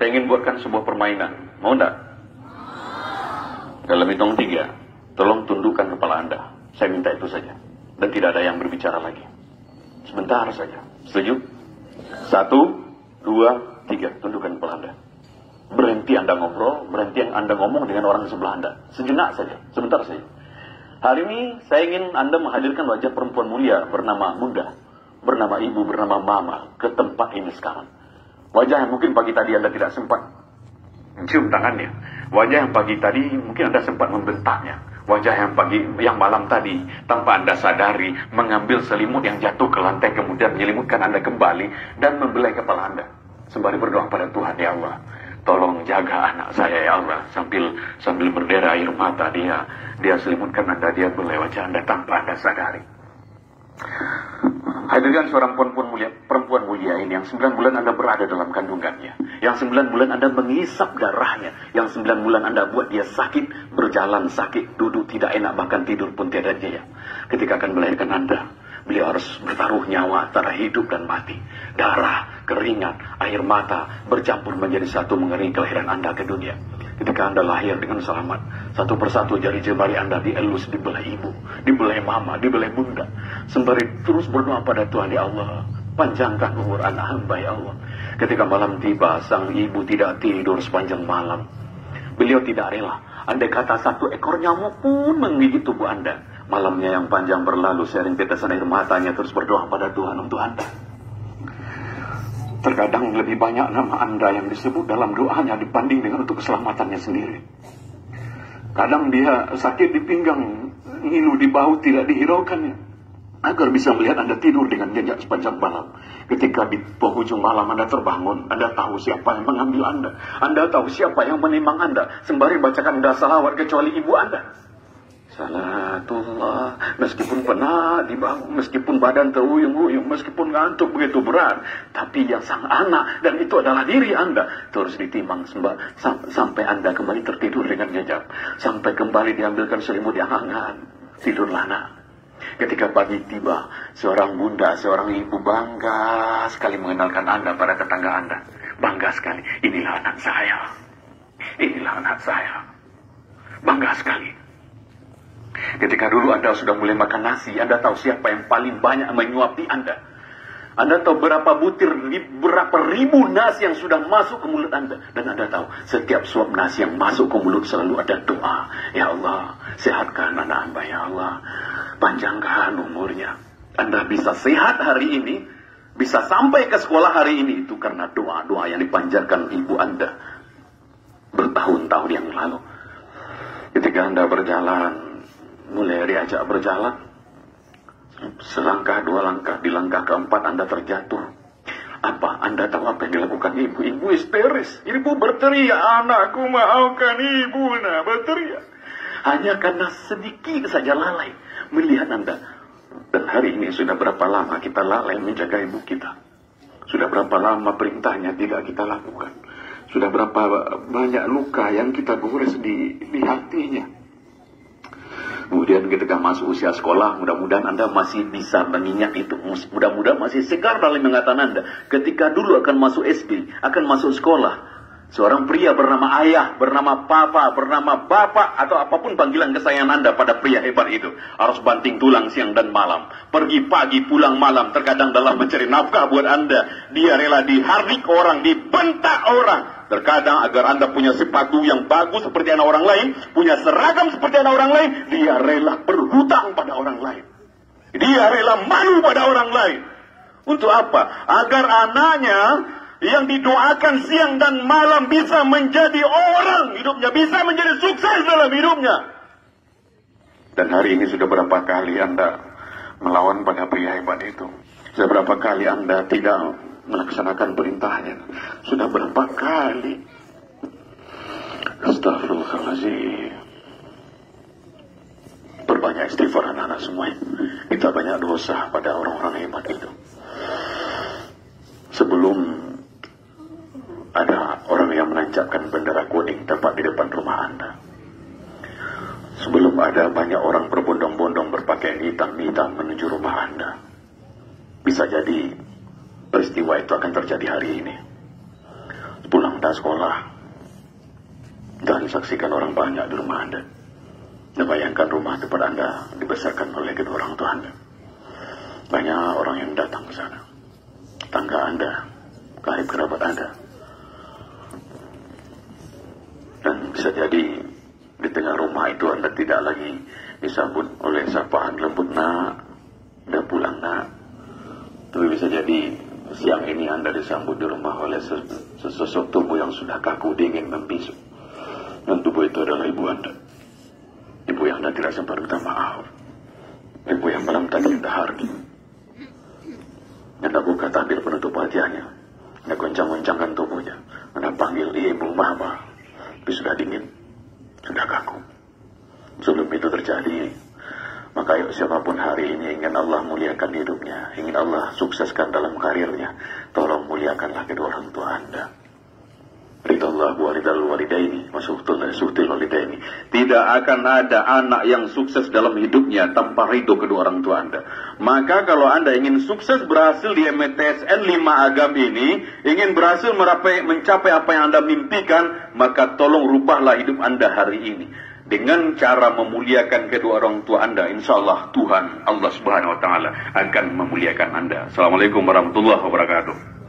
Saya ingin buatkan sebuah permainan. Mau enggak? Dalam hitung tiga, tolong tundukkan kepala Anda. Saya minta itu saja. Dan tidak ada yang berbicara lagi. Sebentar saja. Setuju? Satu, dua, tiga. Tundukkan kepala Anda. Berhenti Anda ngobrol, berhenti yang Anda ngomong dengan orang di sebelah Anda. Sejenak saja, sebentar saja. Hari ini saya ingin Anda menghadirkan wajah perempuan mulia bernama Bunda, bernama Ibu, bernama Mama ke tempat ini sekarang. Wajah yang mungkin pagi tadi Anda tidak sempat mencium tangannya. Wajah yang pagi tadi mungkin Anda sempat membentaknya. Wajah yang pagi, yang malam tadi tanpa Anda sadari mengambil selimut yang jatuh ke lantai kemudian menyelimutkan Anda kembali dan membelai kepala Anda. Sembari berdoa pada Tuhan, ya Allah, tolong jaga anak saya ya Allah sambil sambil berdera air mata dia dia selimutkan anda dia belai wajah anda tanpa anda sadari Hadirkan seorang perempuan mulia, perempuan mulia ini yang sembilan bulan Anda berada dalam kandungannya. Yang sembilan bulan Anda mengisap darahnya. Yang sembilan bulan Anda buat dia sakit, berjalan sakit, duduk tidak enak, bahkan tidur pun tiada jaya. Ketika akan melahirkan Anda, beliau harus bertaruh nyawa antara hidup dan mati. Darah, keringat, air mata bercampur menjadi satu mengeringi kelahiran Anda ke dunia. Ketika Anda lahir dengan selamat, satu persatu jari jemari Anda dielus, dibelai ibu, dibelai mama, dibelai bunda. Sembari terus berdoa pada Tuhan, ya Allah, panjangkan umur anak hamba, ya Allah. Ketika malam tiba, sang ibu tidak tidur sepanjang malam. Beliau tidak rela. Andai kata satu ekor nyamuk pun menggigit tubuh Anda. Malamnya yang panjang berlalu, sering tetesan air matanya terus berdoa pada Tuhan untuk Anda. Terkadang lebih banyak nama Anda yang disebut dalam doanya dibanding dengan untuk keselamatannya sendiri. Kadang dia sakit di pinggang, ngilu di bahu tidak dihiraukannya. Agar bisa melihat Anda tidur dengan nyenyak sepanjang malam. Ketika di penghujung malam Anda terbangun, Anda tahu siapa yang mengambil Anda. Anda tahu siapa yang menimang Anda. Sembari bacakan Anda salawat kecuali ibu Anda. Salatullah, meskipun penat di bawah, meskipun badan teruyung-uyung, meskipun ngantuk begitu berat, tapi yang sang anak dan itu adalah diri Anda terus ditimang sembah, sam sampai Anda kembali tertidur dengan nyenyak, sampai kembali diambilkan selimut yang hangat, tidurlah nak. Ketika pagi tiba, seorang bunda, seorang ibu bangga sekali mengenalkan Anda pada tetangga Anda. Bangga sekali, inilah anak saya. Inilah anak saya. Bangga sekali. Ketika dulu Anda sudah mulai makan nasi, Anda tahu siapa yang paling banyak menyuapi Anda. Anda tahu berapa butir, berapa ribu nasi yang sudah masuk ke mulut Anda. Dan Anda tahu, setiap suap nasi yang masuk ke mulut selalu ada doa. Ya Allah, sehatkan anak hamba, ya Allah. Panjangkan umurnya. Anda bisa sehat hari ini, bisa sampai ke sekolah hari ini. Itu karena doa-doa yang dipanjatkan ibu Anda bertahun-tahun yang lalu. Ketika Anda berjalan, mulai diajak berjalan. Selangkah dua langkah, di langkah keempat Anda terjatuh. Apa? Anda tahu apa yang dilakukan ibu? Ibu histeris. Ibu berteriak, anakku maafkan ibu. Nah, berteriak. Hanya karena sedikit saja lalai melihat Anda. Dan hari ini sudah berapa lama kita lalai menjaga ibu kita. Sudah berapa lama perintahnya tidak kita lakukan. Sudah berapa banyak luka yang kita gores di, di hatinya. Kemudian ketika masuk usia sekolah, mudah-mudahan Anda masih bisa mengingat itu. Mudah-mudahan masih segar dalam ingatan Anda. Ketika dulu akan masuk SD, akan masuk sekolah. Seorang pria bernama ayah, bernama papa, bernama bapak, atau apa pun panggilan kesayangan Anda pada pria hebat itu. Harus banting tulang siang dan malam. Pergi pagi, pulang malam. Terkadang dalam mencari nafkah buat Anda. Dia rela dihardik orang, dibentak orang. Terkadang agar Anda punya sepatu yang bagus seperti anak orang lain, punya seragam seperti anak orang lain, dia rela berhutang pada orang lain. Dia rela malu pada orang lain. Untuk apa? Agar anaknya yang didoakan siang dan malam bisa menjadi orang hidupnya, bisa menjadi sukses dalam hidupnya. Dan hari ini sudah berapa kali Anda melawan pada pria hebat itu? Sudah berapa kali Anda tidak melaksanakan perintahnya. Sudah berapa kali? Astagfirullahaladzim. Berbanyak istighfar anak-anak semua. Kita banyak dosa pada orang-orang hebat itu. Sebelum ada orang yang menancapkan bendera kuning tepat di depan rumah Anda. Sebelum ada banyak orang berbondong-bondong berpakaian hitam-hitam menuju rumah Anda. Bisa jadi peristiwa itu akan terjadi hari ini. Pulang Anda sekolah dan saksikan orang banyak di rumah Anda. Dan bayangkan rumah tempat Anda dibesarkan oleh kedua orang tua Anda. Banyak orang yang datang ke sana. Tangga Anda, karib kerabat Anda. Dan bisa jadi di tengah rumah itu Anda tidak lagi disambut oleh sapaan lembut nak, udah pulang nak. Tapi bisa jadi siang ini Anda disambut di rumah oleh sesosok tubuh yang sudah kaku dingin membisu. Dan tubuh itu adalah ibu Anda. Ibu yang Anda tidak sempat minta maaf. Ibu yang malam tadi Anda hargi. Anda buka tabir penutup wajahnya. Anda goncang-goncangkan tubuhnya. Anda panggil ibu mama. Tapi sudah dingin. Sudah kaku. Sebelum itu terjadi, maka yuk siapa pun hari ini ingin Allah muliakan hidupnya, ingin Allah sukseskan dalam karirnya, tolong muliakanlah kedua orang tua Anda. Ridallah walidal walidaini Masuhtul suhtil walidaini Tidak akan ada anak yang sukses dalam hidupnya Tanpa ridho kedua orang tua anda Maka kalau anda ingin sukses berhasil di MTSN 5 agam ini Ingin berhasil merapai, mencapai apa yang anda mimpikan Maka tolong rubahlah hidup anda hari ini dengan cara memuliakan kedua orang tua anda, insya Allah Tuhan Allah Subhanahu Wa Taala akan memuliakan anda. Assalamualaikum warahmatullahi wabarakatuh.